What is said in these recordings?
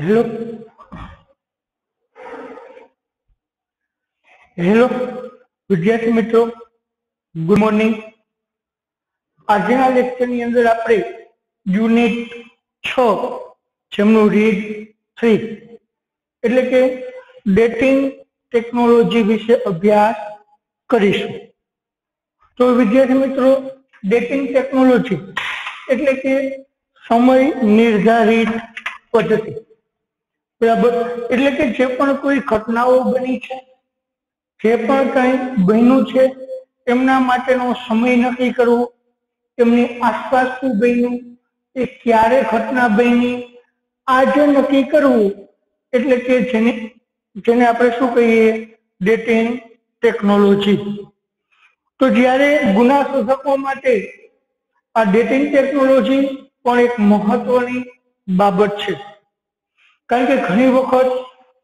Hello. Hello, વિદ્યાર્થી મિત્રો, good morning. આજના લેક્ચરની અંદર આપણે યુનિટ છ, જેમનું રીડ થ્રી, એટલે કે ડેટિંગ ટેકનોલોજી વિશે અભ્યાસ કરીશું. તો વિદ્યાર્થી મિત્રો, ડેટિંગ ટેકનોલોજી એટલે કે સમય નિર્ધારિત પદ્ધતિ. બરાબર? એટલે કે જે પણ કોઈ ઘટનાઓ બની છે, જે પણ કંઈ બન્યું છે, એમના માટેનો સમય નક્કી કરવો, એમની આસપાસ શું બન્યું, એ ક્યારે ઘટના બની, આ જે નક્કી કરવું, એટલે કે જેને જેને આપણે શું કહીએ ડેટિંગ ટેકનોલોજી તો જ્યારે ગુના શોધકો માટે આ ડેટિંગ ટેકનોલોજી પણ એક મહત્વની બાબત છે. કારણ કે ઘણી વખત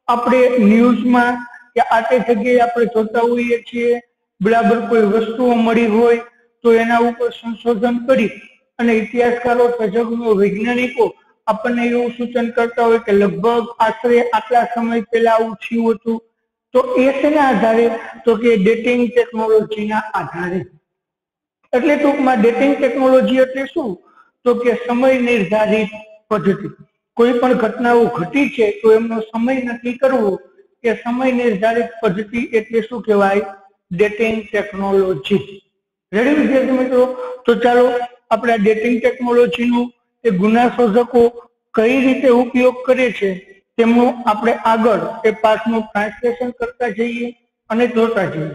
આપણે ન્યૂઝમાં કે આટે જગ્યાએ આપણે જોતા હોઈએ છીએ, બરાબર કોઈ વસ્તુઓ મળી હોય તો એના ઉપર સંશોધન કરી અને ઇતિહાસકારો, તજજ્ઞો, વૈજ્ઞાનિકો આપણને એવું સૂચન કરતા હોય કે લગભગ આશરે આટલા સમય પહેલા આવું થયું હતું. તો એ શેના આધારે? તો કે ડેટિંગ ટેકનોલોજીના આધારે. એટલે ટૂંકમાં ડેટિંગ ટેકનોલોજી એટલે શું? તો કે સમય નિર્ધારિત પદ્ધતિ. કોઈ પણ ઘટનાઓ ઘટી છે તો એમનો સમય નક્કી કરવો કે સમય નિર્ધારિત પદ્ધતિ એટલે શું કહેવાય? ડેટિંગ ટેકનોલોજી રેડી વિદ્યાર્થી મિત્રો? તો ચાલો આપણે આ ડેટિંગ ટેકનોલોજીનું એ ગુના શોધકો કઈ રીતે ઉપયોગ કરે છે તેમનું આપણે આગળ એ પાઠનું ટ્રાન્સલેશન કરતા જઈએ અને જોતા જઈએ.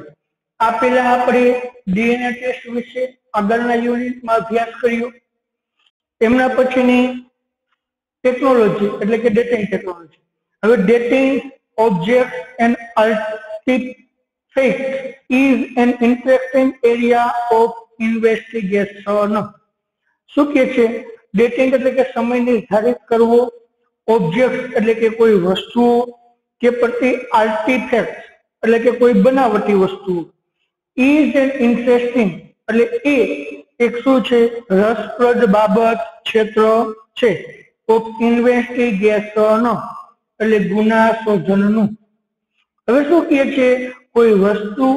આ પહેલા આપણે ડીએનએ ટેસ્ટ વિશે આગળના યુનિટમાં અભ્યાસ કર્યો. એમના પછીની ટેકનોલોજી એટલે કે ડેટિંગ ટેકનોલોજી હવે dating objects and artifacts is an interesting area of investigation. શું કે છે? ડેટિંગ એટલે કે સમય નિર્ધારિત કરવો ઓબ્જેક્ટ એટલે કે કોઈ વસ્તુઓ કે પછી આર્ટિફેક્ટ એટલે કે કોઈ બનાવટી વસ્તુઓ ઇઝ એન ઇન્ટરેસ્ટિંગ એટલે એ એક શું છે? રસપ્રદ બાબત ક્ષેત્ર છે. ઓફ ઇન્વેસ્ટિગેશન એટલે ગુના શોધનનું. હવે શું કહે છે? કોઈ વસ્તુ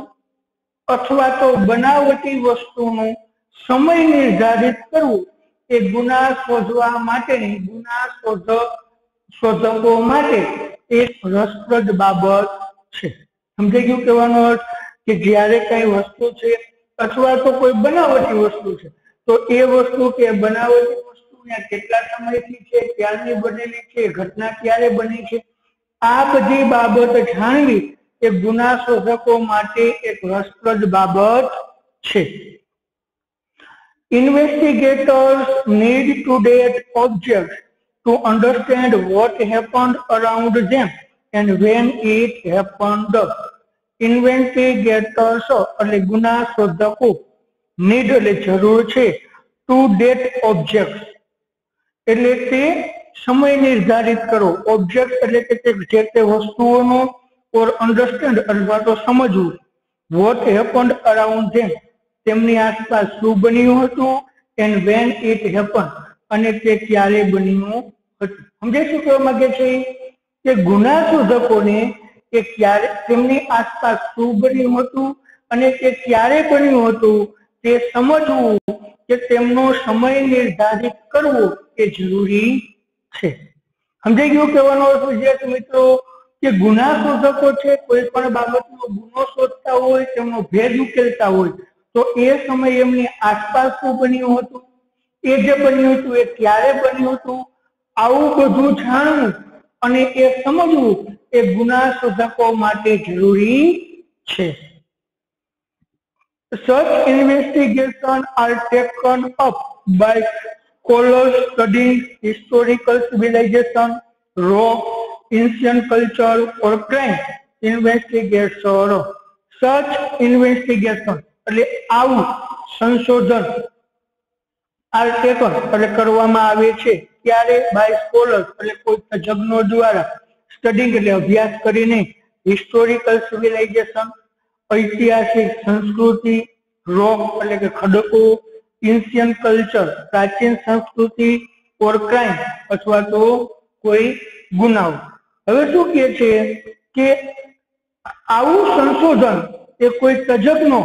અથવા તો બનાવટી વસ્તુનું સમય નિર્ધારિત કરવું એ ગુના શોધવા માટેની, ગુના શોધ, શોધકો માટે એક રસપ્રદ બાબત છે. સમજાઈ ગયું કહેવાનો અર્થ? કે જ્યારે કઈ વસ્તુ છે અથવા તો કોઈ બનાવટી વસ્તુ છે, તો એ વસ્તુ કે બનાવટી કેટલા સમયથી છે ક્યારની બનેલી છે ઘટના ક્યારે બની છે આ બધી બાબત જાણવી એ ગુના શોધકો માટે એક રસપ્રદ બાબત છે Investigators need to date objects to understand what happened around them and when it happened. Investigators એટલે ગુના શોધકો need એટલે જરૂર છે ટુ ડેટ ઓબ્જેક્ટ એટલે તે સમય નિર્ધારિત કરો. ઓબ્જેક્ટ એટલે કે જે તે વસ્તુઓનો ઓર અન્ડરસ્ટેન્ડ અથવા તો સમજવું. વોટ હેપન્ડ અરાઉન્ડ ધેમ તેમની આસપાસ શું બન્યું હતું? એન્ડ વેન ઇટ હેપન અને તે ક્યારે બન્યું હતું? સમજે શું કહેવા માંગે છે? કે ગુના શોધકોને કે ક્યારે તેમની આસપાસ શું બન્યું હતું? અને તે ક્યારે બન્યું હતું? તે સમજવું કે તેમનો સમય નિર્ધારિત કરવો એ જરૂરી છે. સમજાઈ ગયું કહેવાનો અર્થ વિદ્યાર્થી મિત્રો કે ગુના શોધકો છે, કોઈ પણ બાબતનો ગુનો શોધતા હોય, તેમનો ભેદ ઉકેલતા હોય, તો એ સમયે એમની આસપાસ શું બન્યું હતું? એ જે બન્યું હતું, એ ક્યારે બન્યું હતું? આવું બધું જાણવું અને એ સમજવું એ ગુના શોધકો માટે જરૂરી છે. Search investigation are taken up by scholars studying historical civilization, rock, ancient culture or crime. Investigation. Such investigation એટલે આવું સંશોધન આર ટેકન એટલે કરવામાં આવે છે ત્યારે બાય સ્કોલર્સ એટલે કોઈ તજજ્ઞો દ્વારા સ્ટડિંગ એટલે અભ્યાસ કરીને હિસ્ટોરિકલ સિવિલાઇઝેશન ઐતિહાસિક સંસ્કૃતિ રોક એટલે કે ખડકો એન્શિયન કલ્ચર પ્રાચીન સંસ્કૃતિ ઓર ક્રાઇમ અથવા તો કોઈ ગુનાઓ. હવે શું કહે છે કે આવું સંશોધન એ કોઈ તજજ્ઞો,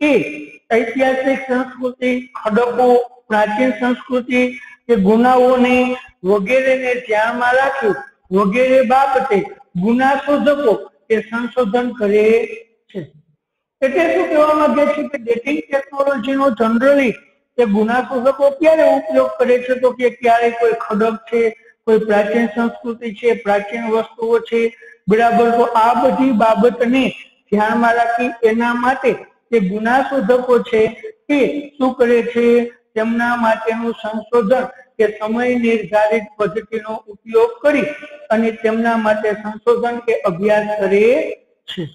એ ઐતિહાસિક સંસ્કૃતિ ખડકો પ્રાચીન સંસ્કૃતિ, કે ગુનાઓને વગેરેને ધ્યાનમાં રાખી વગેરે બાબતે ગુના શોધકો એ સંશોધન કરે છે. એટલે શું કહેવા માંગે છે કે ડેટિંગ ટેકનોલોજીનો જનરલી એ શોધકો ક્યારે ઉપયોગ કરે છે? તો કે ક્યારે કોઈ ખડક છે, કોઈ પ્રાચીન સંસ્કૃતિ છે, પ્રાચીન વસ્તુઓ છે, બરાબર? તો આ બધી બાબતને ધ્યાનમાં રાખી એના માટે જે ગુના શોધકો છે તે શું કરે છે? તેમના માટેનું સંશોધન કે સમય નિર્ધારિત પદ્ધતિનો ઉપયોગ કરી અને તેમના માટે સંશોધન કે અભ્યાસ કરે છે.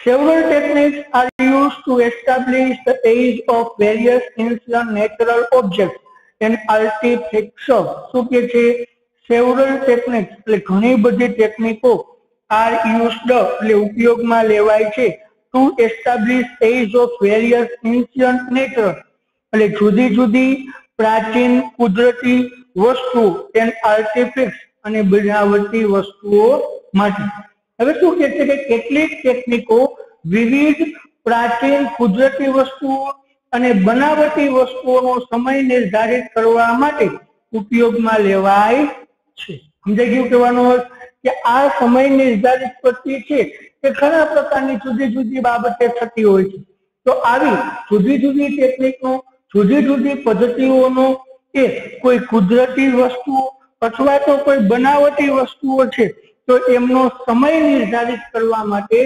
Several techniques are used to establish the age of various insular natural objects and artifacts. શું કે છે several techniques એટલે ઘણી બધી ટેકનિકો આર યુઝડ એટલે ઉપયોગમાં લેવાય છે to establish age of various ancient nature એટલે જુદી જુદી પ્રાચીન કુદરતી વસ્તુ એન્ડ આર્ટિફિક્સ અને બનાવટી વસ્તુઓ માટે હવે શું કે છે કે કેટલીક ટેકનિકો વિવિધ પ્રાચીન કુદરતી વસ્તુઓ અને બનાવટી વસ્તુઓનો સમય નિર્ધારિત કરવા માટે ઉપયોગમાં લેવાય છે. સમજાઈ ગયું કહેવાનો કે આ સમય નિર્ધારિત પદ્ધતિ છે તે ઘણા પ્રકારની જુદી જુદી બાબતે થતી હોય છે. તો આવી જુદી જુદી ટેકનિકનો જુદી જુદી પદ્ધતિઓનો એ કોઈ કુદરતી વસ્તુઓ અથવા તો કોઈ બનાવટી વસ્તુઓ છે તો એમનો સમય નિર્ધારિત કરવા માટે,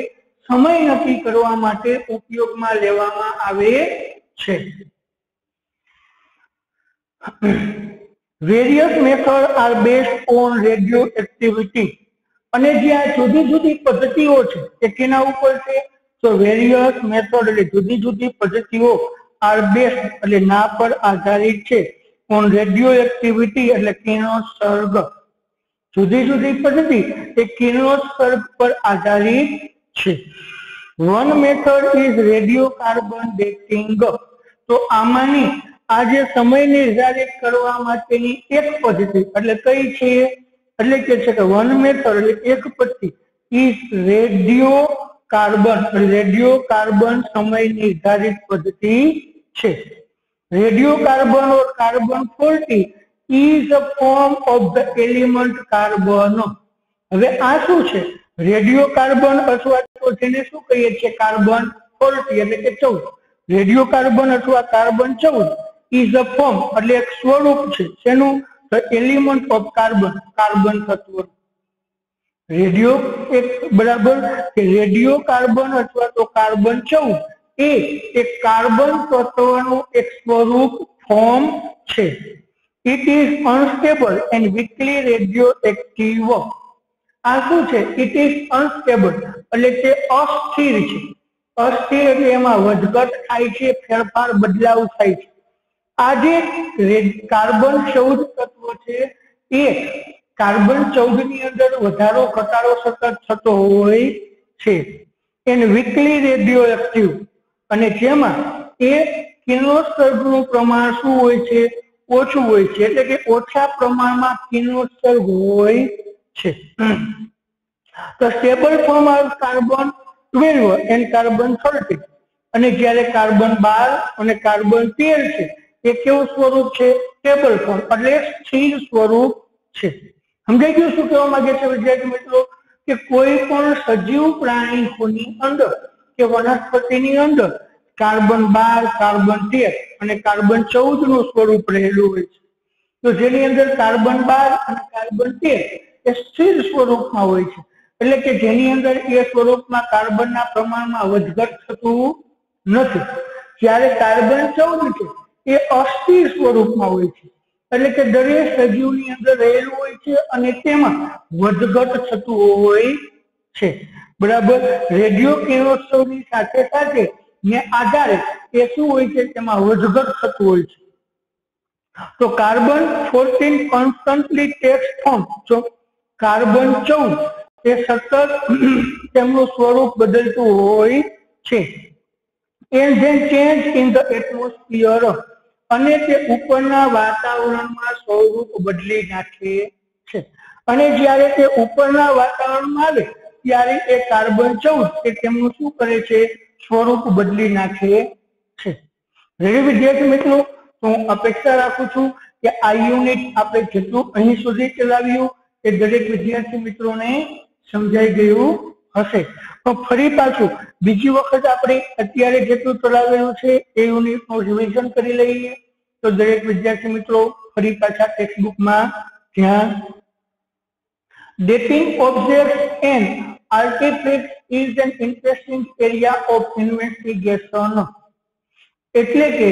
સમય નક્કી કરવા માટે ઉપયોગમાં લેવામાં આવે છે. Various method are based on radio activity અને જે આ જુદી જુદી પદ્ધતિઓ છે, એ કેના ઉપર છે? તો વેરિયસ મેથડ એટલે જુદી જુદી પદ્ધતિઓ આર બેસ્ડ એટલે ના પર આધારિત છે. ઓન રેડિયો એક્ટિવિટી એટલે કિરણોત્સર્ગ જુદી જુદી પદ્ધતિ એ કિરણોત્સર્ગ પર આધારિત છે. One method is radio carbon dating તો આમાંની આજે સમય નિર્ધારિત કરવા માટેની એક પદ્ધતિ, એટલે કઈ છે? એટલે કે છે કે વન મેથડ એટલે એક પદ્ધતિ is radio carbon radio carbon સમય નિર્ધારિત પદ્ધતિ છે. Radio carbon or carbon forty is a form of the element carbon હવે આ શું છે? રેડિયો કાર્બન અથવા તો જેને શું કહીએ છીએ? કાર્બન ફોર્ટી એટલે કે ચૌદ. રેડિયો કાર્બન અથવા કાર્બન ચૌદ ઇઝ અ ફોર્મ એટલે એક સ્વરૂપ છે. શેનું? એલિમેન્ટ ઓફ કાર્બન કાર્બન તત્વ. રેડિયો એક બરાબર કે રેડિયો કાર્બન અથવા તો કાર્બન ચૌદ એ એક કાર્બન તત્વનું એક સ્વરૂપ ફોર્મ છે. It is unstable and weakly radio active આ શું છે? ઇટ ઇઝ અનસ્ટેબલ એટલે તે અસ્થિર છે. અસ્થિર એટલે એમાં વધઘટ થાય છે, ફેરફાર, બદલાવ થાય છે. આ જે કાર્બન ચૌદ તત્વ છે, એ કાર્બન ચૌદની અંદર વધારો, ઘટાડો સતત થતો હોય છે. એને વીકલી રેડિયો એક્ટિવ અને જેમાં એ કિરણોત્સર્ગનું પ્રમાણ શું હોય છે? ઓછું હોય છે. એટલે કે ઓછા પ્રમાણમાં કિરણોત્સર્ગ હોય છે. તો stable form of carbon twelve and carbon thirty અને જ્યારે કાર્બન બાર અને કાર્બન તેર છે, એ કેવું સ્વરૂપ છે? સ્ટેબલ ફોર્મ એટલે સ્થિર સ્વરૂપ છે. સમજાઈ ગયું શું કહેવા માંગે છે વિદ્યાર્થી મિત્રો? કે કોઈ પણ સજીવ પ્રાણીઓની અંદર કે વનસ્પતિની અંદર કાર્બન બાર, કાર્બન તેર અને કાર્બન ચૌદનું સ્વરૂપ રહેલું હોય છે. તો જેની અંદર કાર્બન બાર અને કાર્બન તેર એ સ્થિર સ્વરૂપમાં હોય છે. એટલે કે જેની અંદર એ સ્વરૂપમાં કાર્બનના પ્રમાણમાં વધઘટ થતું નથી. જ્યારે કાર્બન ચૌદ છે, એ અસ્થિર સ્વરૂપમાં હોય છે. એટલે કે દરેક સજીવની અંદર રહેલું હોય છે અને તેમાં વધઘટ થતું હોય છે. બરાબર? રેડિયો કિરણોત્સવની સાથે સાથે ને આધારે એ શું હોય છે? તેમાં વધઘટ થતું હોય છે. તો carbon fourteen constantly takes form, જો કાર્બન ચૌદ એ સતત તેમનું સ્વરૂપ બદલતું હોય છે. And then change in the atmosphere અને તે ઉપરના વાતાવરણમાં સ્વરૂપ બદલી નાખે છે. અને જ્યારે તે ઉપરના વાતાવરણમાં આવે, ત્યારે એ કાર્બન ચૌદ એ તેમનું શું કરે છે? સ્વરૂપ બદલી નાખે છે. રેડી વિદ્યાર્થી મિત્રો હું અપેક્ષા રાખું છું કે આ યુનિટ આપણે જેટલું અહીં સુધી ચલાવ્યું એ દરેક વિદ્યાર્થી મિત્રોને સમજાઈ ગયું હશે. તો ફરી પાછું, બીજી વખત આપણે અત્યારે જેટલું ચલાવેલું છે એ યુનિટનું રિવિઝન કરી લઈએ. તો દરેક વિદ્યાર્થી મિત્રો ફરી પાછા ટેક્સ્ટબુકમાં ધ્યાન. Dating object and artifacts is an interesting area of investigation એટલે કે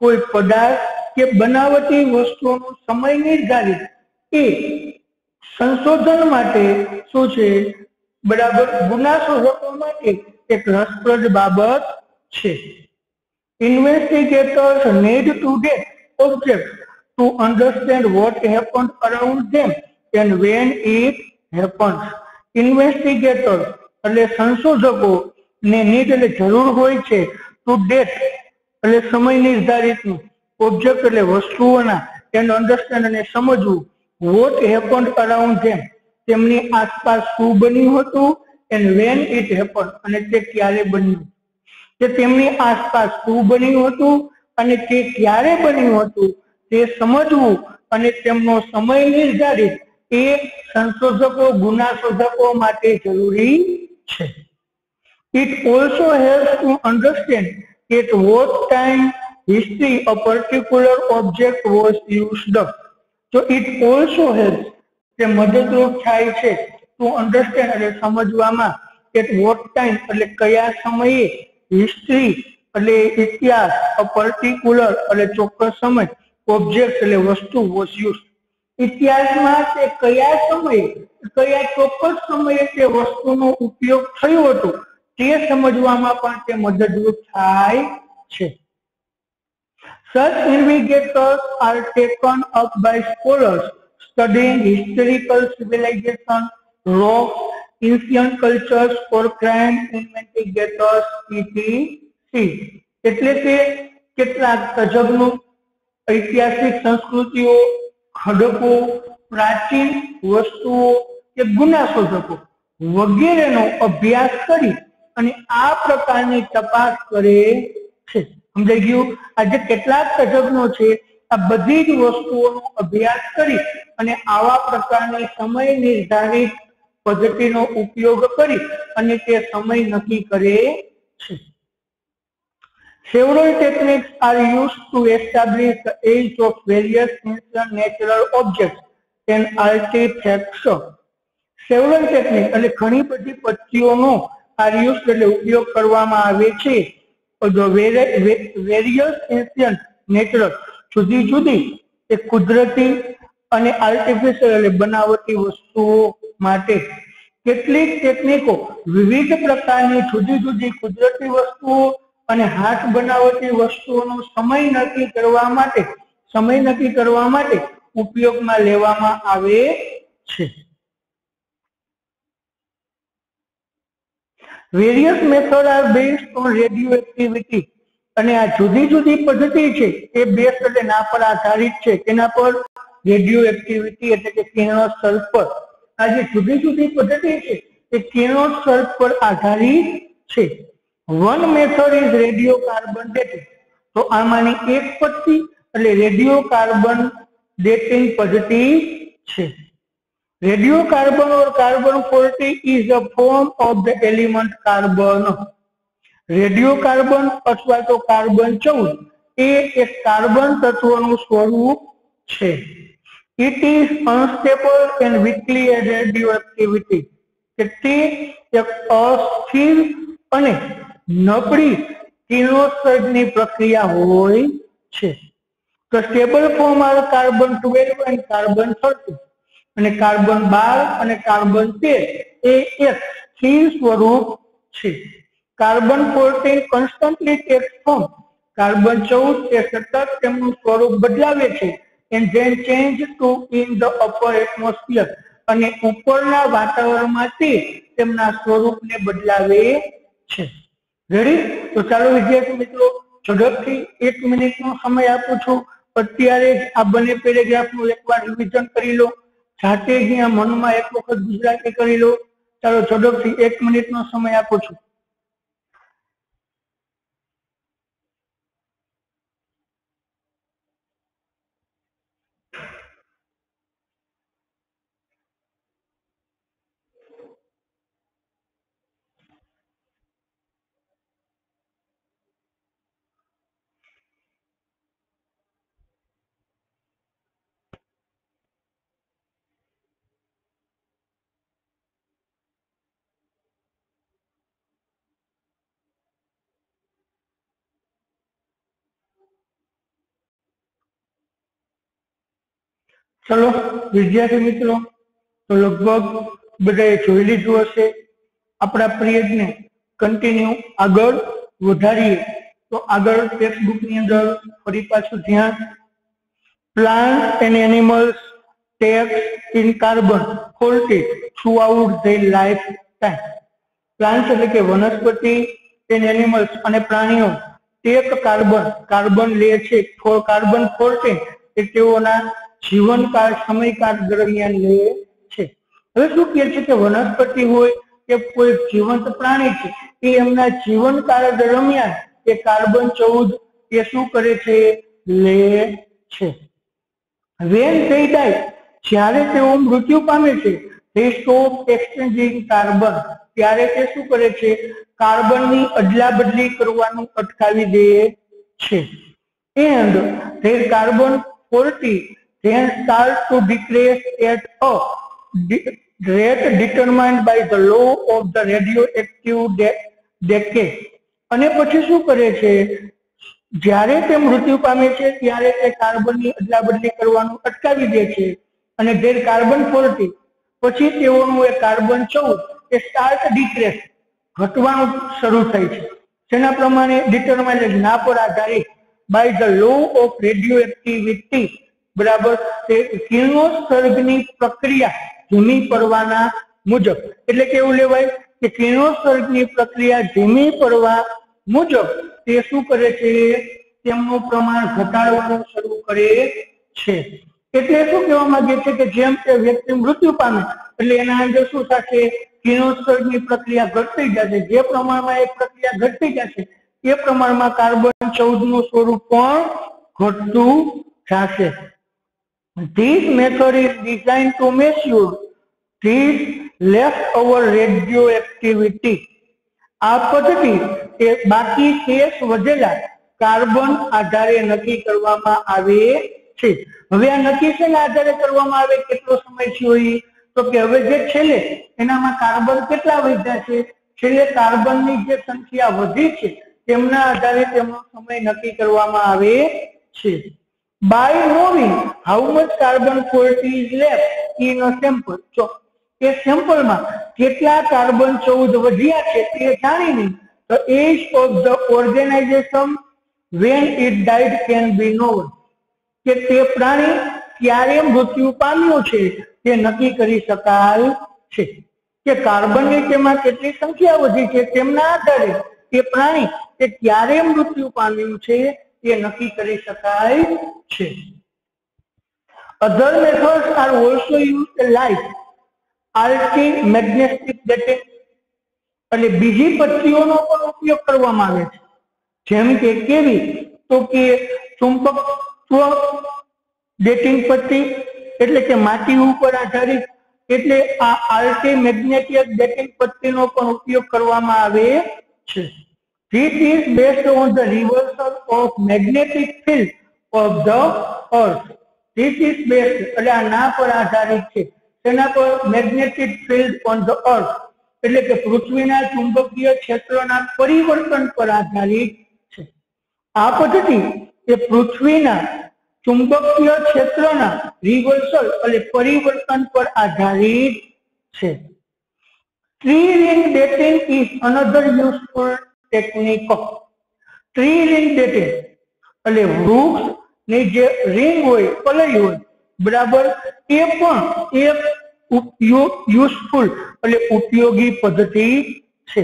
કોઈ પદાર્થ કે બનાવટી વસ્તુઓનો સમય નિર્ધારિત એ સંશોધન માટે શું છે બરાબર ગુના શોધકો માટે એક રસપ્રદ બાબત છે investigators need to get objects to understand what happened around them and when it happens investigators એટલે સંશોધકો ને નીડ એટલે જરૂર હોય છે ટુ ડેટ એટલે સમય નિર્ધારિતનું ઓબ્જેક્ટ એટલે વસ્તુઓના એનું અન્ડરસ્ટેન્ડ અને સમજવું. વોટ હેપન અરાઉન્ડ ધેમ તેમની આસપાસ શું બન્યું હતું? એન્ડ વેન ઇટ હેપન અને તે ક્યારે બન્યું? કે તેમની આસપાસ શું બન્યું હતું? અને તે ક્યારે બન્યું હતું? તે સમજવું અને તેમનો સમય નિર્ધારિત એ સંશોધકો ગુના શોધકો માટે જરૂરી છે. It also help to understand at what time history a particular object was used so it also helps તે મદદરૂપ થાય છે ટુ અન્ડરસ્ટેન્ડ એટલે સમજવામાં એટ વોટ ટાઈમ એટલે કયા સમયે હિસ્ટ્રી એટલે ઇતિહાસ અ પર્ટિક્યુલર એટલે ચોક્કસ સમય ઓબ્જેક્ટ એટલે વસ્તુ વોઝ યુઝ ઇતિહાસમાં તે કયા સમયે કયા ચોક્કસ સમયે તે વસ્તુનો ઉપયોગ થયો હતો તે સમજવામાં પણ તે મદદરૂપ થાય છે Such investigators are taken up by scholars studying historical civilization, rocks, ancient cultures or crime investigators etc. એટલે કે કેટલાક તજજ્ઞો ઐતિહાસિક સંસ્કૃતિઓ ખડકો પ્રાચીન વસ્તુઓ કે ગુના શોધકો વગેરેનો અભ્યાસ કરી અને આ પ્રકારની તપાસ કરે છે. સમજાઈ ગયું? આજે કેટલાક તજજ્ઞો છે આ બધી જ વસ્તુઓનો અભ્યાસ કરી અને આવા પ્રકારની સમય નિર્ધારિત પદ્ધતિનો ઉપયોગ કરી અને તે સમય નક્કી કરે છે. Several techniques are used to establish the age of various ancient natural objects and artifacts. Several techniques એટલે ઘણી બધી પદ્ધતિઓનો આ યુઝ એટલે ઉપયોગ કરવામાં આવે છે વેરિયસ એશિયન નેચરલ જુદી જુદી એ કુદરતી અને આર્ટિફિશિયલ એટલે બનાવટી વસ્તુઓ માટે કેટલીક ટેકનિકો વિવિધ પ્રકારની જુદી જુદી કુદરતી વસ્તુઓ અને હાથ બનાવટી વસ્તુઓનો સમય નક્કી કરવા માટે, સમય નક્કી કરવા માટે ઉપયોગમાં લેવામાં આવે છે. Various method are based on radio activity અને આ જુદી જુદી પદ્ધતિ છે, એ બેસ્ડ એટલે ના પર આધારિત છે. તેના પર રેડિયો એક્ટિવિટી એટલે કે કિરણોત્સર્ગ પર. આ જે જુદી જુદી પદ્ધતિ છે, એ કિરણોત્સર્ગ પર આધારિત છે. One method is radio carbon dating તો આમાંની એક પદ્ધતિ એટલે રેડિયો કાર્બન ડેટિંગ પદ્ધતિ છે. Radio carbon or carbon forty is a form of the element carbon radio carbon અથવા તો કાર્બન ચૌદ એ એક કાર્બન તત્વનું સ્વરૂપ છે. It is unstable and weakly radio activity કે તે એક અસ્થિર અને નબળી કિરણોત્સર્ગની પ્રક્રિયા હોય છે. તો સ્ટેબલ ફોર્મ આવે કાર્બન ટ્વેલ્વ અને કાર્બન થર્ટી અને કાર્બન બાર અને કાર્બન તેર એ એક સ્થિર સ્વરૂપ છે. Carbon fourteen constantly takes form carbon ચૌદ એ સતત તેમનું સ્વરૂપ બદલાવે છે. And then change to in the upper atmosphere અને ઉપરના વાતાવરણમાં તેમના સ્વરૂપને બદલાવે છે. રેડી? તો ચાલો વિદ્યાર્થી મિત્રો, ઝડપથી એક મિનિટનો સમય આપું છું. અત્યારે જ આ બંને પેરેગ્રાફનું એકવાર રિવિઝન કરી લો. જાતે જ્યાં મનમાં એક વખત ગુજરાતી કરી લો. ચાલો ઝડપથી એક મિનિટનો સમય આપું છું. ચલો, વિદ્યાર્થી મિત્રો, તો લગભગ બધાએ જોઈ લીધું હશે. આપણા પ્રિયડને કન્ટિન્યુ આગળ વધારીએ. તો આગળ ટેક્સ્ટબુકની અંદર ફરી પાછું ધ્યાન. Plant and animals takes in carbon faulted throughout the lifetime plant એટલે કે વનસ્પતિ એન્ડ એનિમલ્સ અને પ્રાણીઓ ટેક કાર્બન કાર્બન લે છે. કાર્બન ફોર્ટીન એ તેઓના જીવનકાળ, સમયકાળ દરમિયાન લે છે. હવે શું કહે છે કે વનસ્પતિ હોય કે કોઈ જીવંત પ્રાણી છે, એ એમના જીવનકાળ દરમિયાન એ કાર્બન ચૌદ એ શું કરે છે? લે છે. વેન થઈ જાય, જ્યારે તેઓ મૃત્યુ પામે છે તે સ્ટોપ એક્સચેન્જિંગ કાર્બન, ત્યારે તે શું કરે છે? કાર્બનની અદલા બદલી કરવાનું અટકાવી દે છે. And there carbon forty then start to decrease at a rate determined by the law of the radioactive decay. અને પછી શું કરે છે? જ્યારે તે મૃત્યુ પામે છે, ત્યારે તે કાર્બનની અદલા બદલી કરવાનું અટકાવી દે છે અને ધેર કાર્બન ફોર્ટી પછી તેઓનું એ કાર્બન ચૌદ, એ સ્ટાર્ટ ડિક્રેસ ઘટવાનું શરૂ થાય છે. જેના પ્રમાણે ડિટરમાઇન્ડ ના પર આધારિત by the law of radio activity બરાબર? તે કિરણોત્સર્ગની પ્રક્રિયા ધીમી પડવાના મુજબ. એટલે કેવું લેવાય કે કિરણોત્સર્ગની પ્રક્રિયા ધીમી પડવા મુજબ તે શું કરે છે? તેમનું પ્રમાણ ઘટાડવાનું શરૂ કરે છે. એટલે શું કહેવા માંગે છે કે જેમ તે વ્યક્તિ મૃત્યુ પામે, એટલે એના અંદર શું થશે? કિરણોત્સર્ગની પ્રક્રિયા ઘટતી જશે. જે પ્રમાણમાં એ પ્રક્રિયા ઘટતી જશે, એ પ્રમાણમાં કાર્બન ચૌદનું સ્વરૂપ પણ ઘટતું થશે This method is designed to measure this leftover radioactivity. આ પદ્ધતિ એ બાકી શેષ વધેલા કાર્બન આધારે નક્કી કરવામાં આવે છે. હવે આ નક્કી શેના આધારે કરવામાં આવે, કેટલો સમય થયો એ તો કે હવે જે છેલ્લે એનામાં કાર્બન કેટલા વધ્યા છે? છેલ્લે કાર્બનની જે સંખ્યા વધી છે, તેમના આધારે તેમનો સમય નક્કી કરવામાં આવે છે. By knowing how much carbon 40 is left in a sample so એ સેમ્પલમાં કેટલા કાર્બન ચૌદ વધ્યા છે તે જાણીને the age of the organization when it died can be known કે તે પ્રાણી ક્યારે મૃત્યુ પામ્યો છે તે નક્કી કરી શકાય છે. કે કાર્બનની તેમાં કેટલી સંખ્યા વધી છે તેમના આધારે તે પ્રાણી તે ક્યારે મૃત્યુ પામ્યું છે એ નક્કી કરી શકાય છે. Other methods are also use like RT magnetic dating અને બીજી પટ્ટીઓનો પણ ઉપયોગ કરવામાં આવે છે. જેમ કે કેવી? તો કે ચુંબકત્વ ડેટિંગ પટ્ટી, એટલે કે માટી ઉપર આધારિત, એટલે આ આર્ટી મેગ્નેટિક ડેટિંગ પટ્ટીનો પણ ઉપયોગ કરવામાં આવે છે. This is based on the reversal of magnetic field of the earth. This is based, એટલે આ ના પર આધારિત છે. તેના પર magnetic field on the earth એટલે કે પૃથ્વીના ચુંબકીય ક્ષેત્રના પરિવર્તન પર આધારિત છે. આ પદ્ધતિ એ પૃથ્વીના ચુંબકીય ક્ષેત્રના રિવર્સલ એટલે પરિવર્તન પર આધારિત છે. Tree ring dating is another useful technique tree ring dating એટલે વૃક્ષની જે રિંગ હોય પલય હોય, બરાબર એ પણ એક યુઝફુલ એટલે ઉપયોગી પદ્ધતિ છે.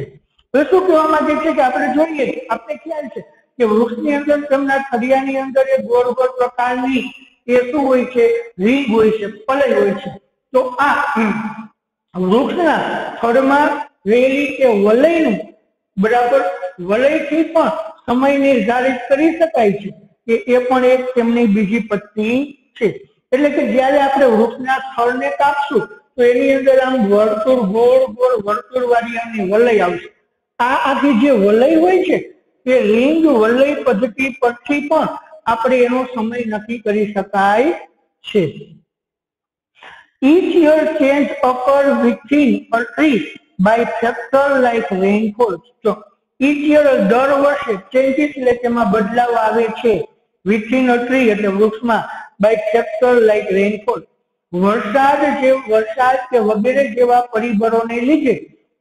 હવે શું કહેવા માંગે છે કે આપણે જોઈએ આપણે ખ્યાલ છે કે વૃક્ષની અંદર તેમના થડિયાની અંદર એ ગોળ ગોળ પ્રકારની એ શું હોય છે, રિંગ હોય છે પલય હોય છે. તો આ વૃક્ષના થડમાં રહેલી કે વલયનું બરાબર? વલયથી પણ સમય નિર્ધારિત કરી શકાય છે કે એ પણ એક તેમની બીજી પત્ની છે. એટલે કે જ્યારે આપણે વૃક્ષના થડને કાપશું, તો એની અંદર આમ વર્તુળ, ગોળ ગોળ, વર્તુળ વાળી આની વલય આવશે. આ આખી જે વલય હોય છે, એ લિંગ વલય પદ્ધતિ પરથી પણ આપણે એનો સમય નક્કી કરી શકાય છે. Each year change occur within a tree. By factor like rainfall. So each year દર વર્ષે ચેન્જીસ એટલે તેમાં બદલાવ આવે છે. વિથિન અ ટ્રી એટલે વૃક્ષમાં બાય ફેક્ટર like રેનફોલ વરસાદ જે, વરસાદ કે વગેરે જેવા પરિબળોને લીધે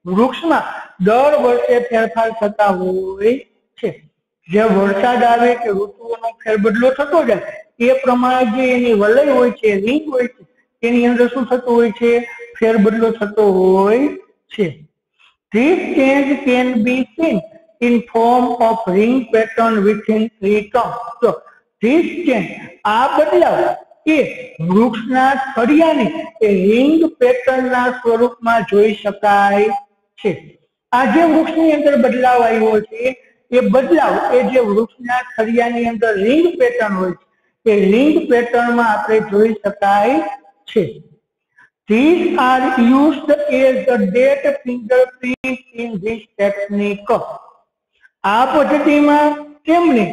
વૃક્ષમાં દર વર્ષે ફેરફાર થતા હોય છે. જે વરસાદ આવે કે ઋતુઓનો ફેરબદલો થતો જાય, એ પ્રમાણે જે એની વલય હોય છે, રીંગ હોય છે એની અંદર શું થતું હોય છે? ફેરબદલો થતો હોય છે. This change can be seen in form of ring pattern within tree trunk. So, this change, આ બદલાવ એ વૃક્ષના સળિયાની એ રિંગ પેટર્નના સ્વરૂપમાં જોઈ શકાય છે. આ જે વૃક્ષની અંદર બદલાવ આવ્યો છે એ બદલાવ એ જે વૃક્ષના સળિયાની અંદર રિંગ પેટર્ન હોય છે એ રિંગ પેટર્નમાં આપણે જોઈ શકાય છે. These are used as the date fingerprint in this technique. આ પદ્ધતિમાં તેમને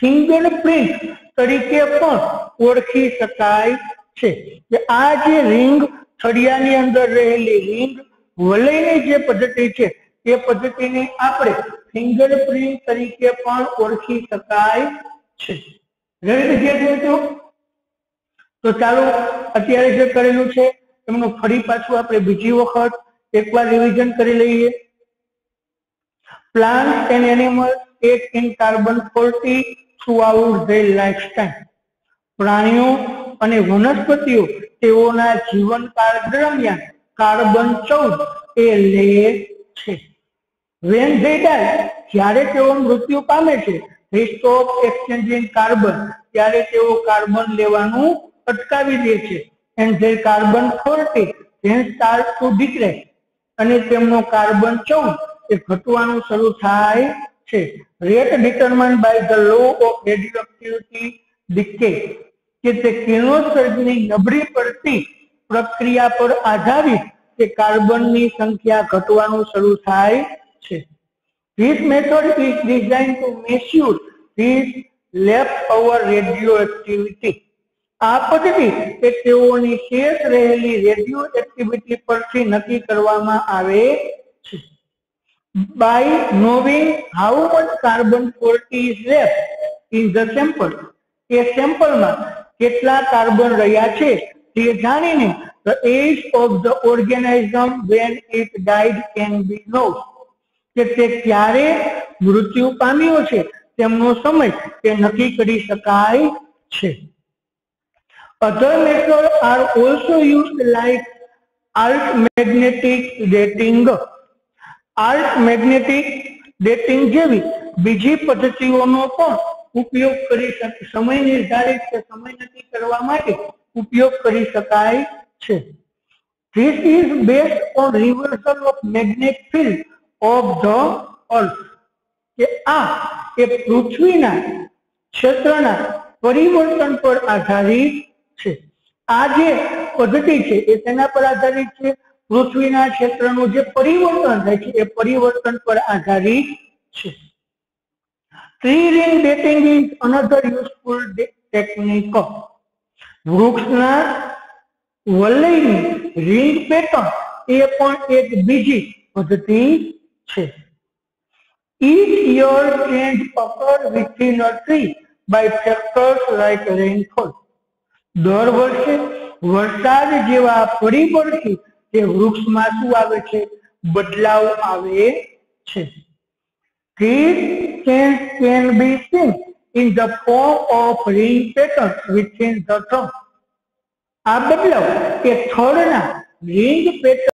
ફિંગરપ્રિન્ટ તરીકે પણ ઓળખી શકાય છે કે આ જે રિંગ થડિયાની અંદર રહેલી રિંગ વલયની જે પદ્ધતિ છે, એ પદ્ધતિને આપણે ફિંગરપ્રિન્ટ તરીકે પણ ઓળખી શકાય છે રેડી વિદ્યાર્થી તો ચાલો, અત્યારે જે કરેલું છે એમનું ફરી પાછું આપણે બીજી વખત એકવાર રિવિઝન કરી લઈએ. Plant and animal take in carbon forty throughout their lifetime પ્રાણીઓ અને વનસ્પતિઓ તેઓના જીવનકાળ દરમિયાન કાર્બન ચૌદ એ લે છે. વેન ધે ડાય જ્યારે તેઓ મૃત્યુ પામે છે, they એક્સચેન્જ exchanging કાર્બન ત્યારે તેઓ કાર્બન લેવાનું અટકાવી દે છે. And carbon carbon 40 then start to degrade અને તેમનો કાર્બન ચૌદ, એ ઘટવાનું શરૂ થાય છે rate determine by the law of radioactivity decay કે તે કિરણોત્સર્ગની નબળી પડતી પ્રક્રિયા પર આધારિત તે કાર્બનની સંખ્યા ઘટવાનું શરૂ થાય છે This method is designed to measure this leftover radioactivity. આ પદ્ધતિ કે તેઓની શેષ રહેલી રેડિયો એક્ટિવિટી પરથી નક્કી કરવામાં આવે છે. By knowing how much carbon forty is left in the sample એ સેમ્પલમાં કેટલા કાર્બન રહ્યા છે તે જાણીને the age of the organism when it died can be know કે તે ક્યારે મૃત્યુ પામ્યો છે તેમનો સમય તે નક્કી કરી શકાય છે. Other methods are also used like alt magnetic dating. Alt magnetic dating જેવી બીજી પદ્ધતિઓનો પણ ઉપયોગ કરી શકાય સમય નિર્ધારિત કે સમય નક્કી કરવા માટે ઉપયોગ કરી શકાય છે This is based on reversal of magnetic field of the earth. કે આ એ પૃથ્વીના ક્ષેત્રના પરિવર્તન પર આધારિત છે. આ જે પદ્ધતિ છે એ તેના પર આધારિત છે. પૃથ્વીના ક્ષેત્રનું જે પરિવર્તન થાય છે એ પરિવર્તન પર આધારિત છે. Tree ring dating is another useful technique વૃક્ષના વલયની રિંગ પેટર્ન એ પણ એક બીજી પદ્ધતિ છે. Each year change occur within a tree by factors like rainfall. દર વર્ષે વરસાદ જેવા પરિબળથી તે વૃક્ષમાં શું આવે છે બદલાવ આવે છે seen in the form of ring patterns within the trunk. આ બદલાવ એ થડના રિંગ પેટર્ન